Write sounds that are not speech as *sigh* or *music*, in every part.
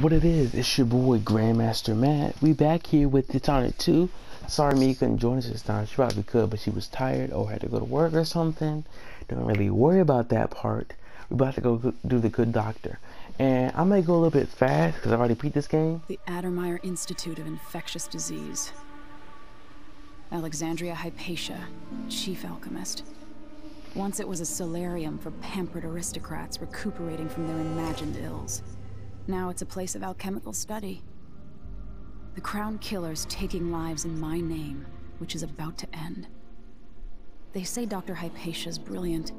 what it is, it's your boy Grandmaster Matt. We back here with Dishonored 2. Sorry Mia couldn't join us this time. She probably could, but she was tired or had to go to work or something. Don't really worry about that part. We're about to go do the good doctor. And I may go a little bit fast because I've already beat this game. The Addermire Institute of Infectious Disease. Alexandria Hypatia, chief alchemist. Once it was a solarium for pampered aristocrats recuperating from their imagined ills. Now it's a place of alchemical study. The Crown Killer's taking lives in my name, which is about to end. They say Dr. Hypatia's brilliant.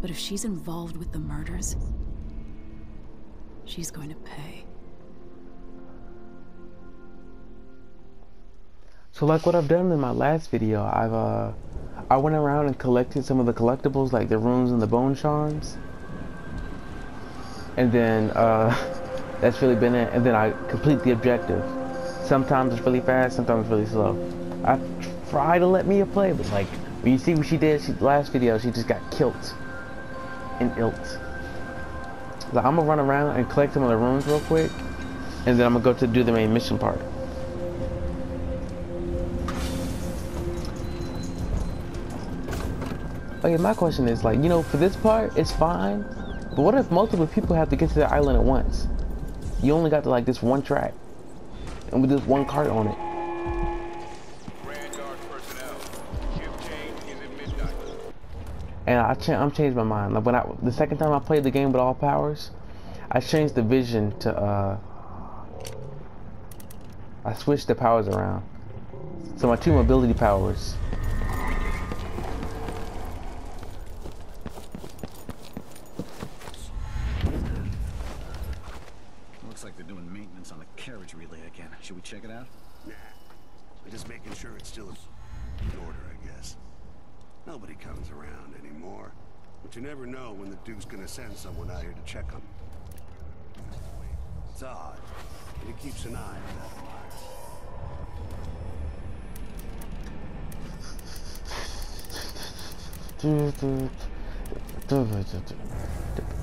But if she's involved with the murders, she's going to pay. So like what I've done in my last video, I've uh I went around and collected some of the collectibles like the runes and the bone charms and then uh, *laughs* that's really been it. And then I complete the objective. Sometimes it's really fast, sometimes it's really slow. I try to let Mia play, but like when you see what she did, she last video, she just got killed and ilt. So I'm gonna run around and collect some of the runes real quick, and then I'm gonna go to do the main mission part. Okay, my question is like, you know, for this part, it's fine but what if multiple people have to get to the island at once? You only got to like this one track. And with this one cart on it. And I ch I'm changed my mind. Like when I the second time I played the game with all powers, I changed the vision to uh I switched the powers around. So my two mobility powers send someone out here to check on him. It's odd, but he keeps an eye on that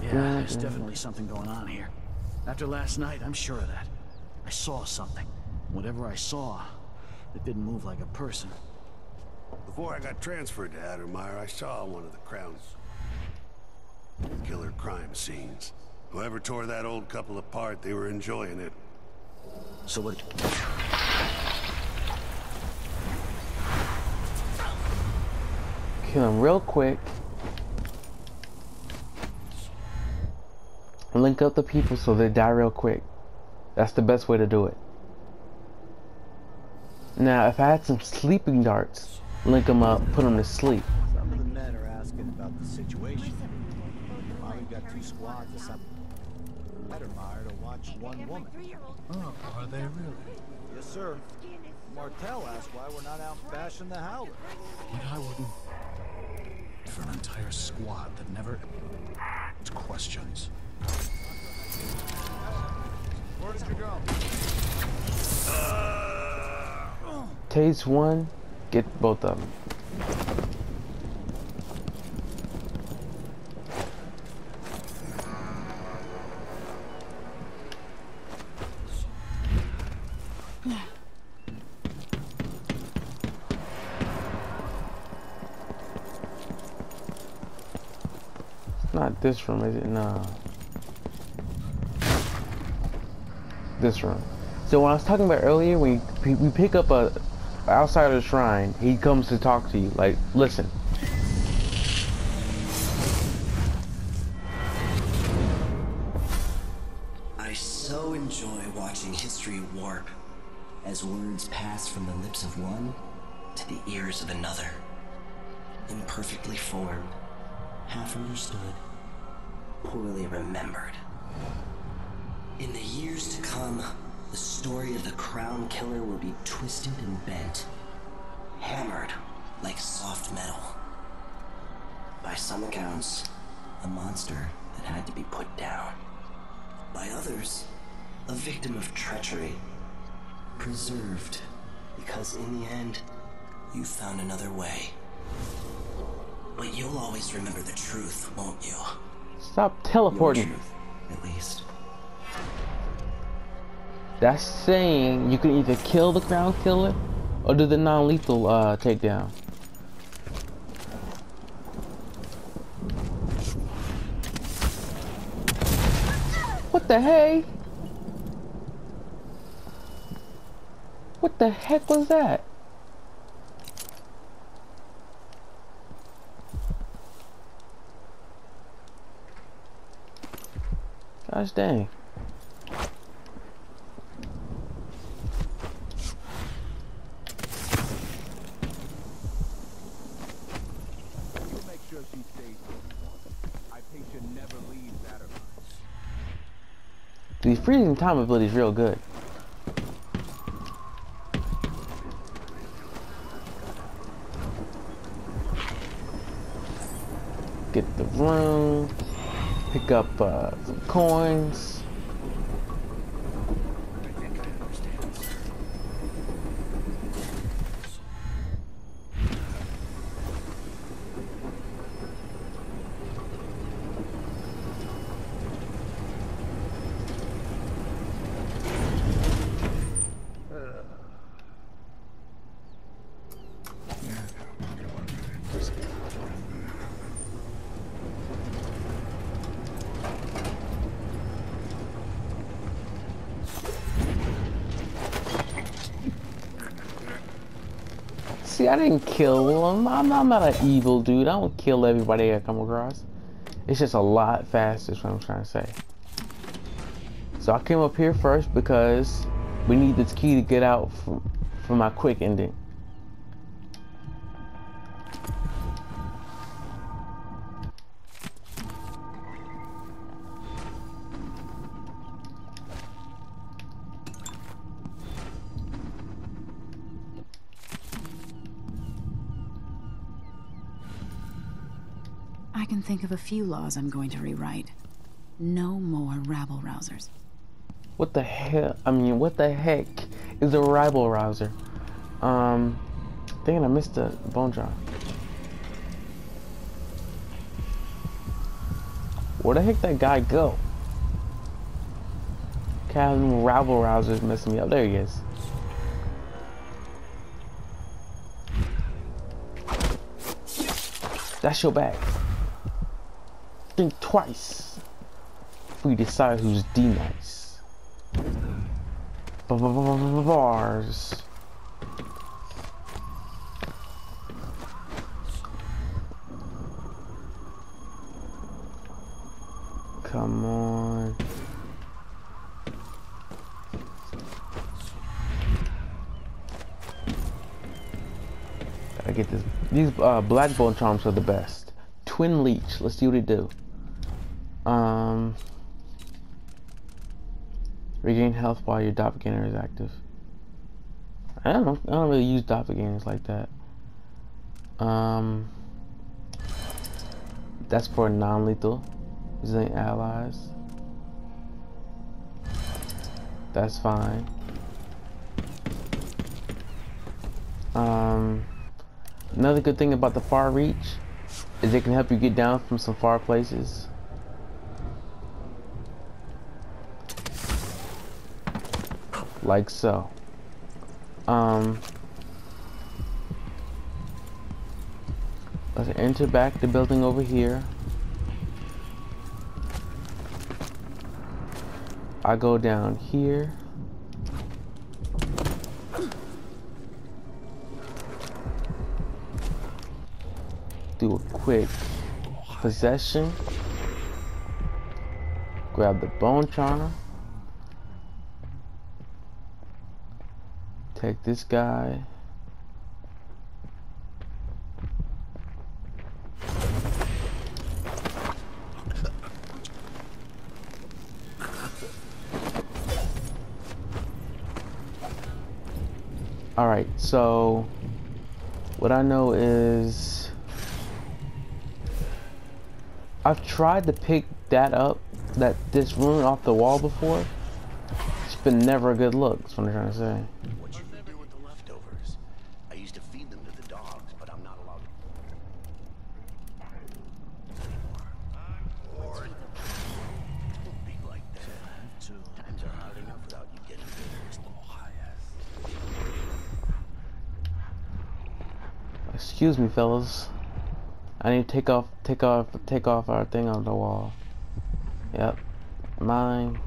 Yeah, there's definitely something going on here. After last night, I'm sure of that. I saw something. Whatever I saw, it didn't move like a person. Before I got transferred to Addermire, I saw one of the Crown's Killer crime scenes. Whoever tore that old couple apart, they were enjoying it. So what... Kill him real quick. Link up the people so they die real quick. That's the best way to do it. Now, if I had some sleeping darts, link them up, put them to sleep. Some of the men are asking about the situation got two squads of something. Addermire to watch one woman. Oh, are they really? Yes, sir. Martel asked why we're not out bashing the howler. But I wouldn't. For an entire squad that never asked questions. Where did you go? Tase one, get both of them. This room, is it? This room. So when I was talking about earlier, when we pick up a outside of the shrine, he comes to talk to you. Like, listen. I so enjoy watching history warp as words pass from the lips of one to the ears of another. Imperfectly formed, half understood, poorly remembered. In the years to come, the story of the Crown Killer will be twisted and bent, hammered like soft metal. By some accounts, a monster that had to be put down. By others, a victim of treachery, preserved because in the end, you found another way. But you'll always remember the truth, won't you? Stop teleporting. Truth, at least. That's saying you can either kill the crown killer or do the non-lethal uh, takedown. What the hey? What the heck was that? Gosh dang. make sure she stays I patient never leaves Addermire. These freezing time ability is real good. Get the room, pick up uh, some coins. I didn't kill him. I'm, I'm not an evil dude. I don't kill everybody I come across. It's just a lot faster, is what I'm trying to say. So I came up here first because we need this key to get out from, for my quick ending. I can think of a few laws I'm going to rewrite. No more rabble rousers. What the hell? I mean, what the heck is a rabble rouser? Um, thinking I missed the bone drop. Where the heck that guy go? Calvin rabble rousers messing me up. There he is. That's your bag. Think twice. We decide who's D nice. Bars. Come on. Gotta get this. These uh, black bone charms are the best. Twin leech. Let's see what it do. Um, regain health while your doppelganger is active. I don't. I don't really use doppelgangers like that. Um, that's for non-lethal. Resilient allies. That's fine. Um, another good thing about the far reach is it can help you get down from some far places. Like so. Um, let's enter back the building over here. I go down here. Do a quick possession. Grab the bone charmer. Take this guy. Alright, so what I know is I've tried to pick that up, that this rune off the wall before. It's been never a good look, that's what I'm trying to say. What you gonna do with the leftovers? I used to feed them to the dogs, but I'm not allowed Or be like that. Times are hard enough without you getting there. Excuse me, fellas. I need to take off, take off, take off our thing on the wall. Yep. Mine.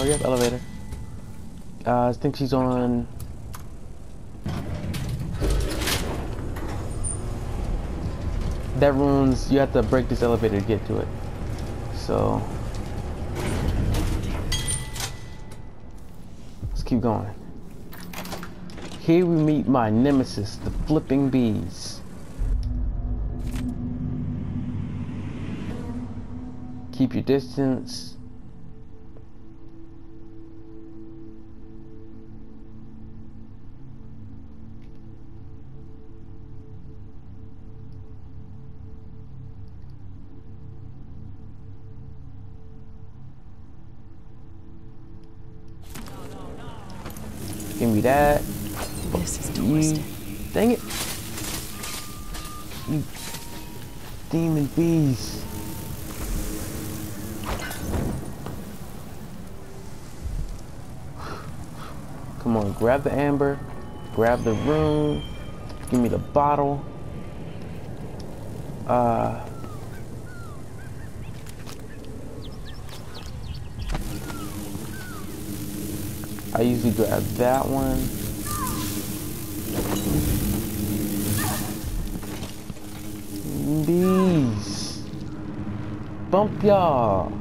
Hurry up, elevator. Uh, I think she's on. That ruins. You have to break this elevator to get to it. So. Let's keep going. Here we meet my nemesis, the flipping bees. Keep your distance. That. This is twisted. dang it. You demon bees. Come on, grab the amber, grab the room, give me the bottle. Uh, I usually grab that one. Bees. Bump y'all.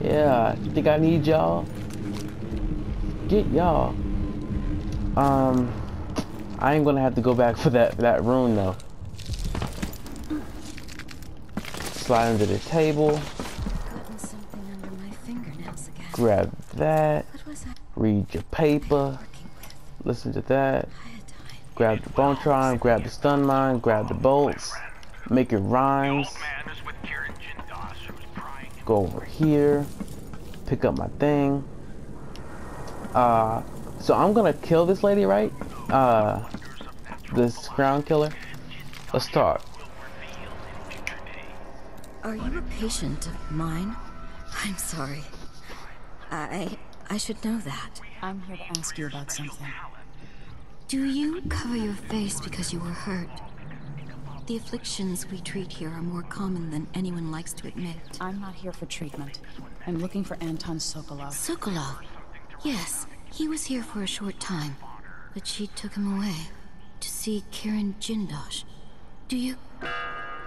Yeah, I think I need y'all. Get y'all. Um, I ain't gonna have to go back for that that room though. Slide under the table. Something under my fingernails again. Grab that. Read your paper. Listen to that. Grab the bone tron. Grab the stun mine. Grab the bolts. Make it rhymes. Go over here. Pick up my thing. Uh, so I'm gonna kill this lady, right? Uh, this crown killer. Let's talk. Are you a patient of mine? I'm sorry. I I should know that. I'm here to ask you about something. Do you cover your face because you were hurt? The afflictions we treat here are more common than anyone likes to admit. I'm not here for treatment. I'm looking for Anton Sokolov. Sokolov. Yes, he was here for a short time, but she took him away to see Kirin Jindosh. Do you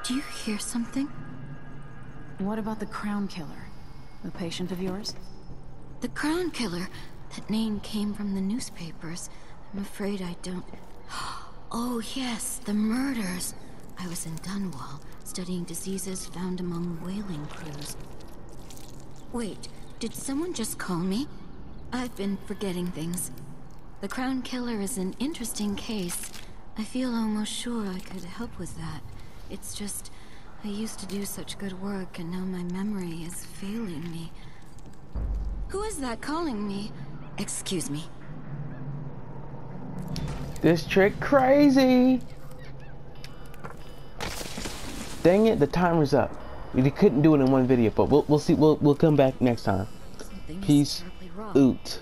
do you hear something? What about the Crown Killer? A patient of yours? The Crown Killer. That name came from the newspapers. I'm afraid I don't. *gasps* Oh, yes, the murders. I was in Dunwall, studying diseases found among whaling crews. Wait, did someone just call me? I've been forgetting things. The Crown Killer is an interesting case. I feel almost sure I could help with that. It's just, I used to do such good work, and now my memory is failing me. Who is that calling me? Excuse me. This trick crazy. Dang it, the timer's up. We couldn't do it in one video, but we'll we'll see. We'll we'll come back next time. Something Peace. Oot.